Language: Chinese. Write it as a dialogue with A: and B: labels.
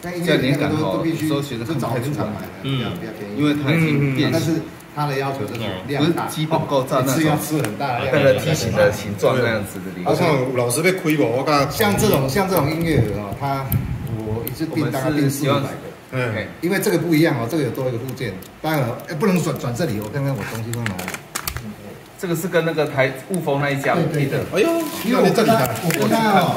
A: 在连港都必须就找林厂买的，比较比较便宜，
B: 因为它已经变形。
A: 它的要求就是量大，
B: 基本构造那
A: 是要吃很大的量，
B: 那个梯形的形状那样子的。而
C: 且老师被亏过，我刚
A: 像这种像这种音乐盒啊，它我一次订大概订四五百个，
C: 嗯，
A: 因为这个不一样哦，这个有多一个部件，当然哎不能转转这里，我看看我东西放哪里。
B: 这个是跟那个台雾峰那一家配的，
C: 哎呦，
A: 因为我跟他我跟他哦。